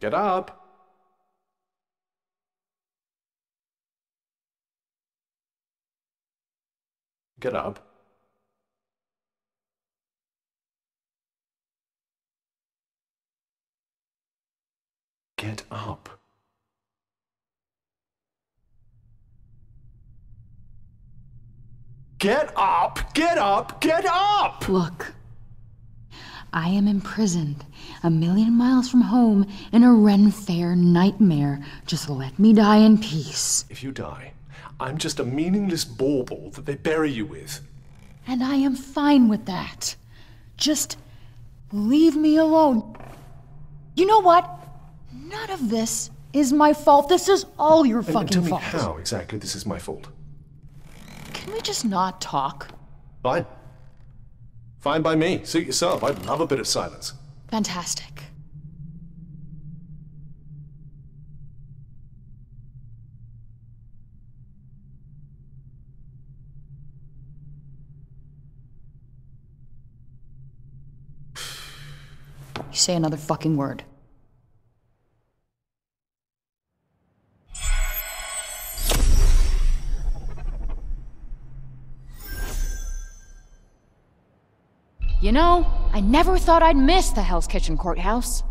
Get up. Get up. Get up. Get up! Get up! Get up! Look, I am imprisoned a million miles from home in a Ren Fair nightmare. Just let me die in peace. If you die, I'm just a meaningless bauble that they bury you with. And I am fine with that. Just leave me alone. You know what? None of this is my fault. This is all your And- and fucking tell me fault. how exactly this is my fault. Can we just not talk? Fine. Fine by me. Suit yourself. I'd love a bit of silence. Fantastic. You say another fucking word. Know, I never thought I'd miss the Hell's Kitchen courthouse.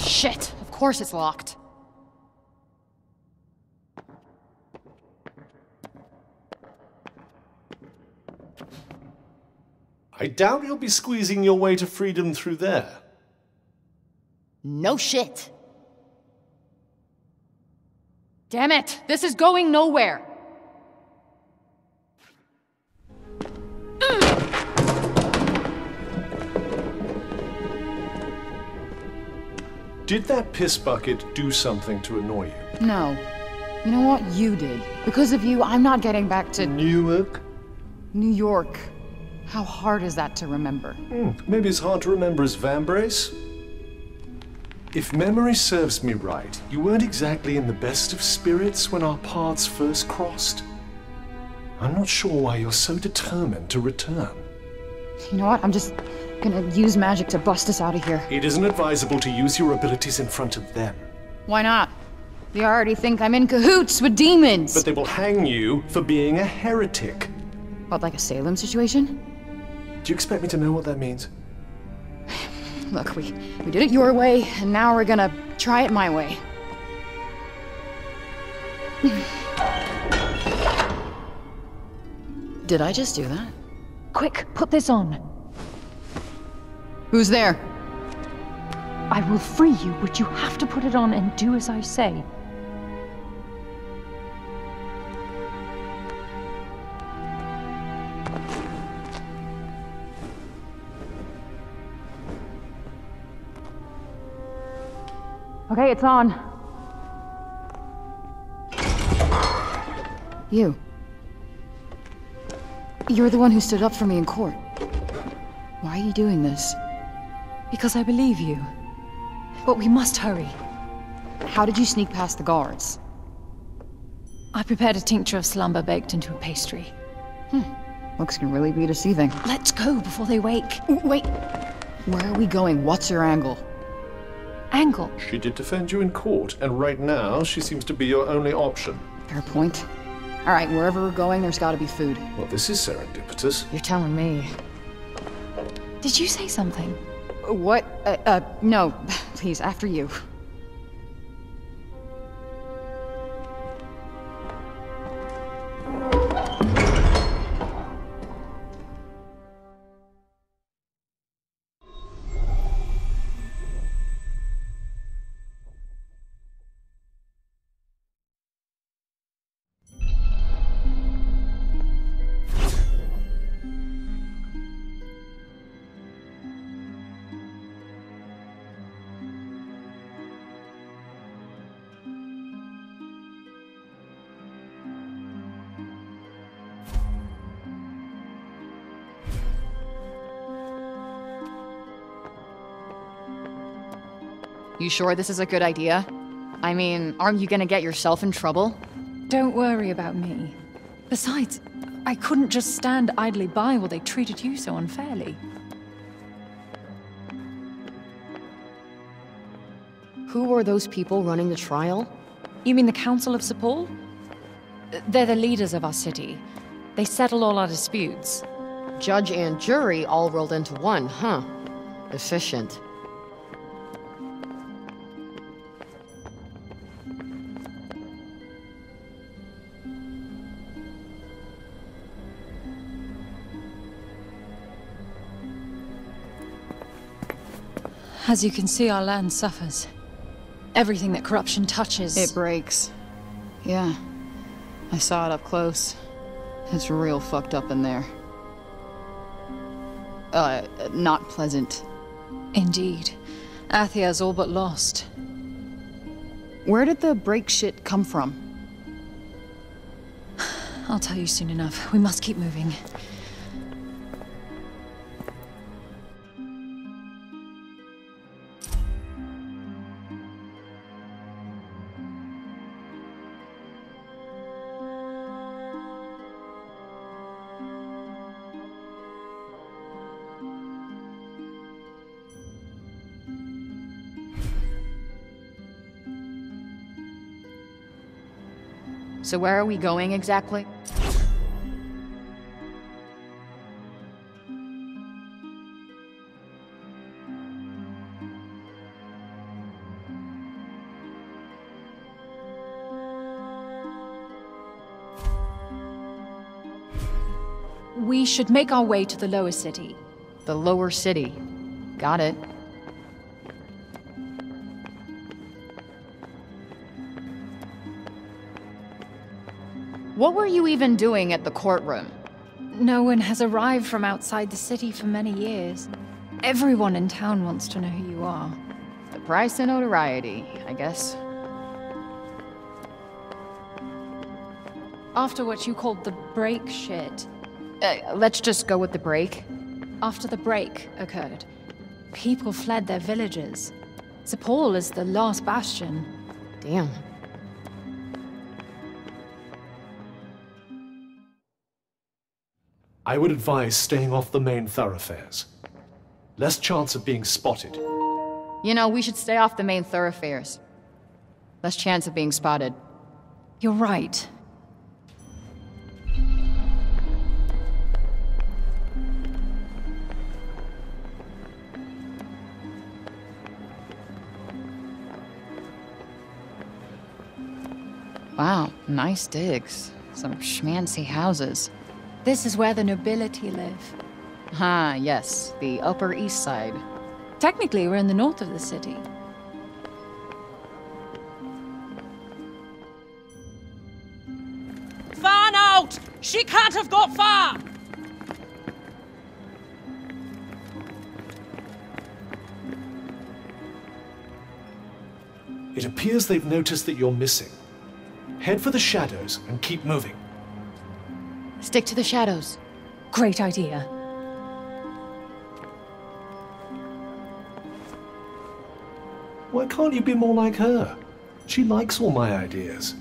Shit, of course it's locked. I doubt you'll be squeezing your way to freedom through there. No shit. Damn it, this is going nowhere. Did that piss bucket do something to annoy you? No. You know what? You did. Because of you, I'm not getting back to Newark? New York. How hard is that to remember? Hmm, maybe it's hard to remember as Vambrace? If memory serves me right, you weren't exactly in the best of spirits when our paths first crossed. I'm not sure why you're so determined to return. You know what? I'm just gonna use magic to bust us out of here. It isn't advisable to use your abilities in front of them, Why not? They already think I'm in cahoots with demons. but they will hang you for being a heretic. What, like a Salem situation? Do you expect me to know what that means? Look, we, we did it your way, and now we're gonna try it my way. did I just do that? Quick, put this on. Who's there? I will free you, but you have to put it on and do as I say. Okay, it's on. You. You're the one who stood up for me in court. Why are you doing this? Because I believe you. But we must hurry. How did you sneak past the guards? I prepared a tincture of slumber baked into a pastry. Hmm. Looks can really be deceiving. Let's go before they wake. Wait! Where are we going? What's your angle? Angle. She did defend you in court, and right now she seems to be your only option. Fair point. Alright, wherever we're going, there's gotta be food. Well, this is serendipitous. You're telling me. Did you say something? What? Uh, uh, no. Please, after you. You sure this is a good idea? I mean, aren't you gonna get yourself in trouble? Don't worry about me. Besides, I couldn't just stand idly by while they treated you so unfairly. Who were those people running the trial? You mean the Council of Cipal? They're the leaders of our city. They settle all our disputes. Judge and jury all rolled into one, huh? Efficient. As you can see, our land suffers. Everything that corruption touches. It breaks. Yeah. I saw it up close. It's real fucked up in there. Uh, not pleasant. Indeed. Athia's all but lost. Where did the break shit come from? I'll tell you soon enough. We must keep moving. So where are we going exactly? We should make our way to the lower city. The lower city. Got it. What were you even doing at the courtroom? No one has arrived from outside the city for many years. Everyone in town wants to know who you are. The price of notoriety, I guess. After what you called the break shit. Uh, let's just go with the break. After the break occurred, people fled their villages. Cipal is the last bastion. Damn. I would advise staying off the main thoroughfares. Less chance of being spotted. You know, we should stay off the main thoroughfares. Less chance of being spotted. You're right. Wow, nice digs. Some schmancy houses. This is where the nobility live. Ah, yes, the Upper East Side. Technically, we're in the north of the city. Fan out! She can't have got far! It appears they've noticed that you're missing. Head for the shadows and keep moving. Stick to the shadows. Great idea. Why can't you be more like her? She likes all my ideas.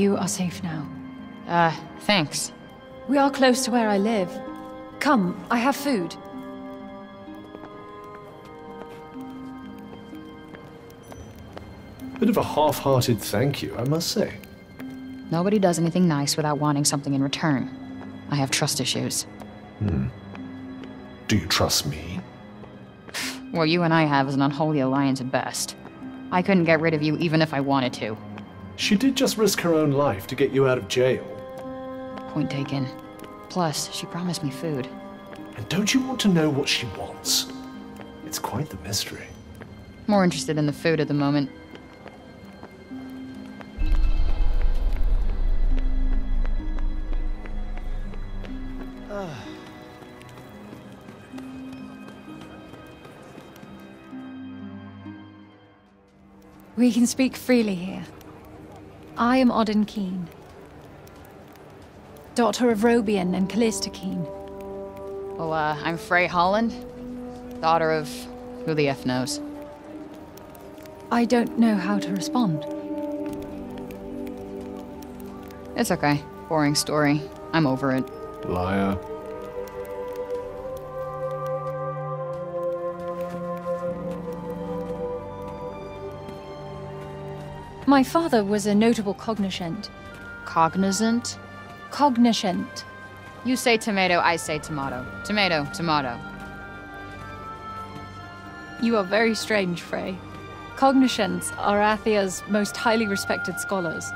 You are safe now. Uh, thanks. We are close to where I live. Come, I have food. Bit of a half-hearted thank you, I must say. Nobody does anything nice without wanting something in return. I have trust issues. Do you trust me? What you and I have is an unholy alliance at best. I couldn't get rid of you even if I wanted to. She did just risk her own life to get you out of jail. Point taken. Plus, she promised me food. And don't you want to know what she wants? It's quite the mystery. More interested in the food at the moment. We can speak freely here. I am Auden Keen, daughter of Robian and Callista Keen. Well, uh, I'm Frey Holland, daughter of who the F knows. I don't know how to respond. It's okay. Boring story. I'm over it. Liar. My father was a notable cognoscent. Cognizant? Cognoscent. You say tomato, I say tomato. Tomato, tomato. You are very strange, Frey. Cognoscents are Athia's most highly respected scholars.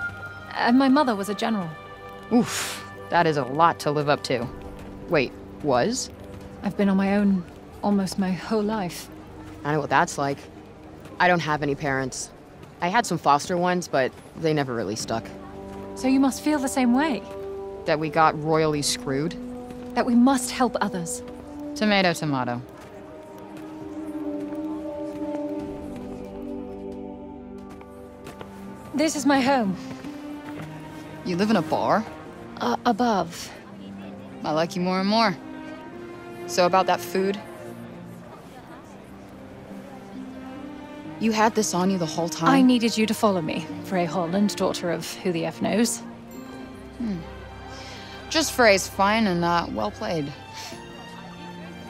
And my mother was a general. Oof, that is a lot to live up to. Wait, was? I've been on my own almost my whole life. I know what that's like. I don't have any parents. I had some foster ones, but they never really stuck. So you must feel the same way. That we got royally screwed? That we must help others. Tomato, tomato. This is my home. You live in a bar? Uh, above. I like you more and more. So about that food? You had this on you the whole time? I needed you to follow me, Frey Holland, daughter of who the F knows. Just phrase fine and uh, well played.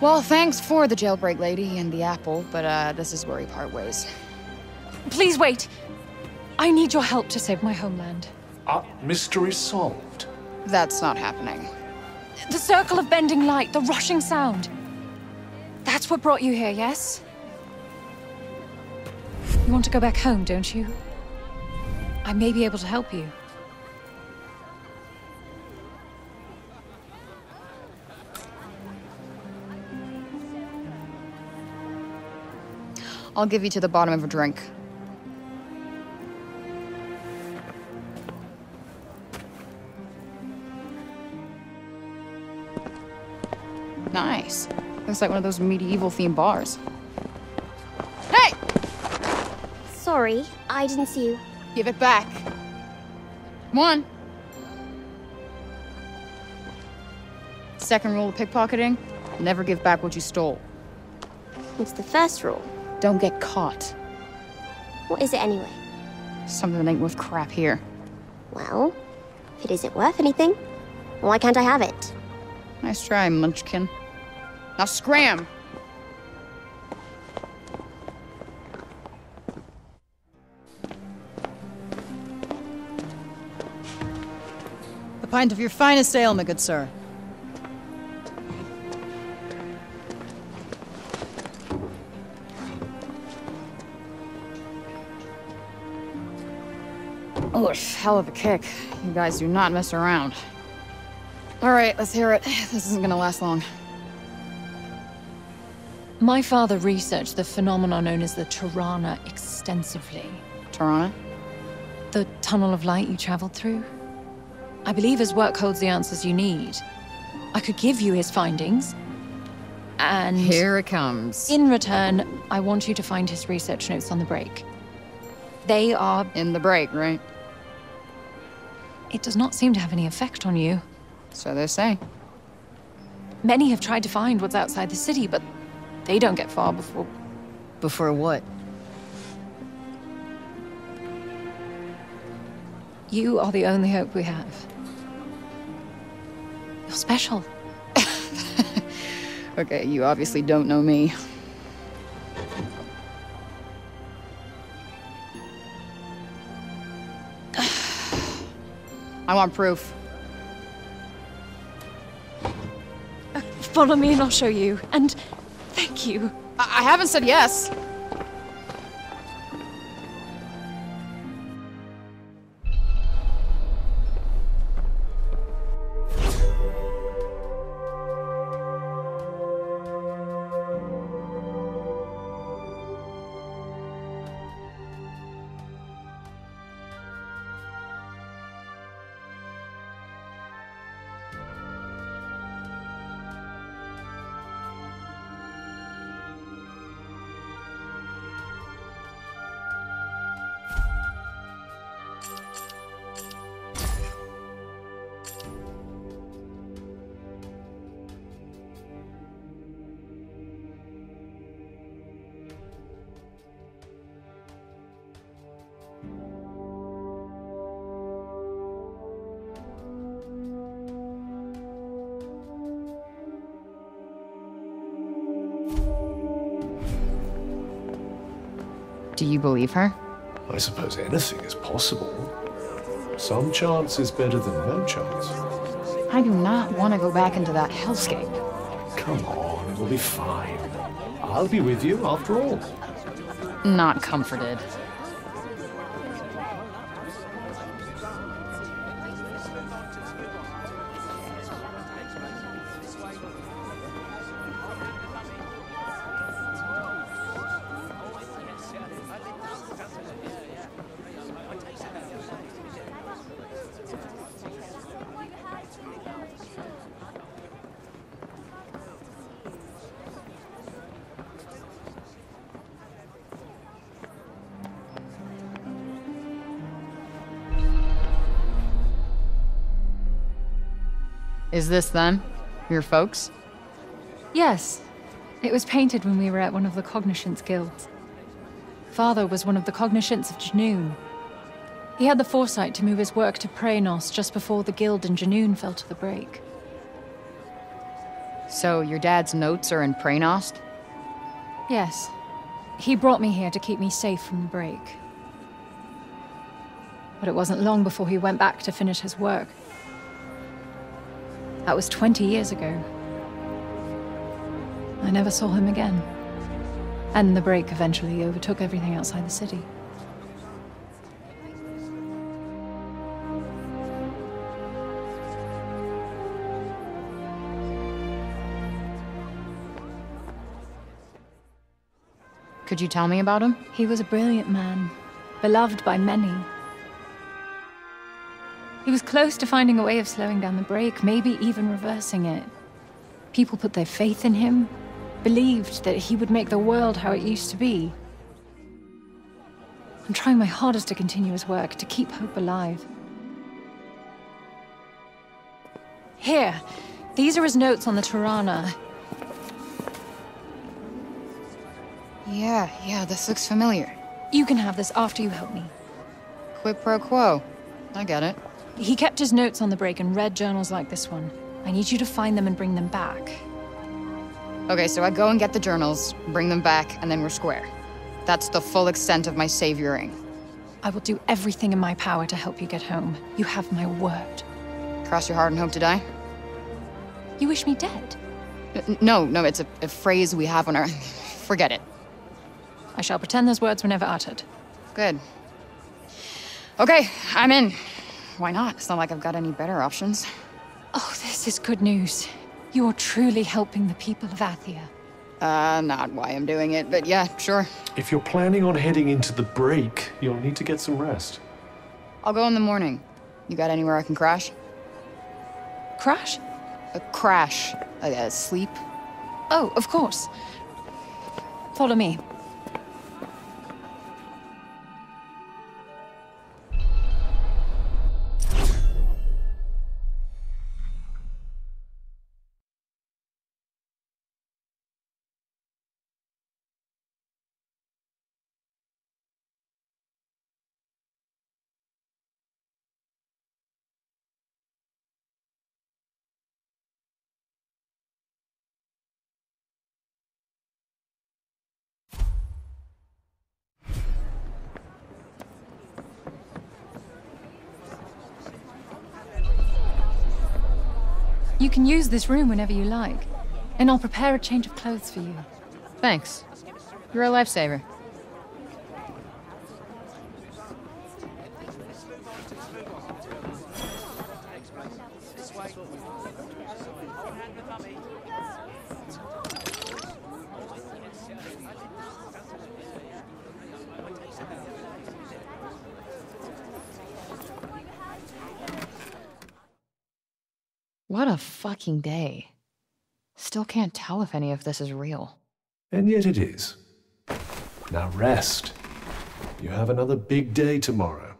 Well, thanks for the jailbreak lady and the apple, but uh, this is where we part ways. Please wait! I need your help to save my homeland. Ah, mystery solved. That's not happening. The circle of bending light, the rushing sound. That's what brought you here, yes? You want to go back home, don't you? I may be able to help you. I'll give you to the bottom of a drink. Nice. Looks like one of those medieval themed bars. Sorry, I didn't see you. Give it back. Come on. Second rule of pickpocketing never give back what you stole. What's the first rule? Don't get caught. What is it anyway? Something that ain't worth crap here. Well, if it isn't worth anything, why can't I have it? Nice try, Munchkin. Now scram! Pint of your finest ale, my good sir. Oh, hell of a kick. You guys do not mess around. Alright, let's hear it. This isn't gonna last long. My father researched the phenomenon known as the Tirana extensively. Tarana? The tunnel of light you traveled through? I believe his work holds the answers you need. I could give you his findings. And Here it comes. in return, I want you to find his research notes on the break. They are. In the break, right? It does not seem to have any effect on you. So they say. Many have tried to find what's outside the city, but they don't get far before. Before what? You are the only hope we have. You're special. Okay, you obviously don't know me. I want proof. Uh, follow me and I'll show you. And thank you. I, I haven't said yes. Do you believe her? I suppose anything is possible. Some chance is better than no chance. I do not want to go back into that hellscape. Come on, it will be fine. I'll be with you after all. Not comforted. Is this them? Your folks? Yes. It was painted when we were at one of the Cognoscence guilds. Father was one of the Cognoscents of Junoon. He had the foresight to move his work to Praenost just before the guild in Junoon fell to the break. So your dad's notes are in Praenost? Yes. He brought me here to keep me safe from the break. But it wasn't long before he went back to finish his work. That was 20 years ago. I never saw him again. And the break eventually overtook everything outside the city. Could you tell me about him? He was a brilliant man, beloved by many. He was close to finding a way of slowing down the break, maybe even reversing it. People put their faith in him, believed that he would make the world how it used to be. I'm trying my hardest to continue his work, to keep hope alive. Here, these are his notes on the Tirana. Yeah, yeah, this looks familiar. You can have this after you help me. Quid pro quo. I get it. He kept his notes on the break and read journals like this one. I need you to find them and bring them back. Okay, so I go and get the journals, bring them back, and then we're square. That's the full extent of my savioring. I will do everything in my power to help you get home. You have my word. Cross your heart and hope to die? You wish me dead? No, no, it's a, a phrase we have on our... Forget it. I shall pretend those words were never uttered. Good. Okay, I'm in. Why not? It's not like I've got any better options. Oh, this is good news. You're truly helping the people of Athia. Uh, not why I'm doing it, but yeah, sure. If you're planning on heading into the break, you'll need to get some rest. I'll go in the morning. You got anywhere I can crash? Crash? A crash. A, a sleep? Oh, of course. Follow me. You can use this room whenever you like, and I'll prepare a change of clothes for you. Thanks. You're a lifesaver. What a day. Still can't tell if any of this is real. And yet it is. Now rest. You have another big day tomorrow.